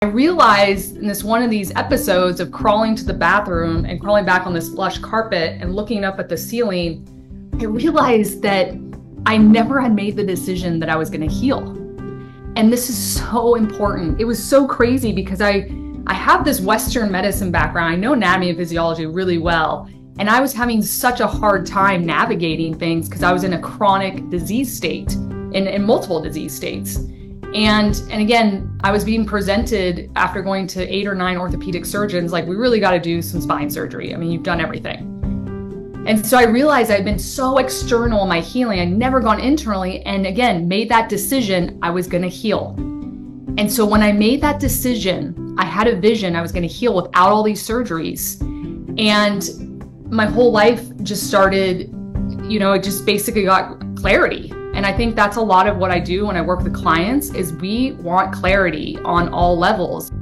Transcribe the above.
I realized in this one of these episodes of crawling to the bathroom and crawling back on this plush carpet and looking up at the ceiling, I realized that I never had made the decision that I was going to heal. And this is so important. It was so crazy because I I have this Western medicine background. I know anatomy and physiology really well. And I was having such a hard time navigating things because I was in a chronic disease state, in, in multiple disease states. And and again, I was being presented after going to eight or nine orthopedic surgeons, like we really got to do some spine surgery. I mean, you've done everything. And so I realized I'd been so external in my healing, I'd never gone internally, and again, made that decision I was going to heal. And so when I made that decision, I had a vision I was going to heal without all these surgeries. And my whole life just started, you know, it just basically got clarity and I think that's a lot of what I do when I work with clients is we want clarity on all levels.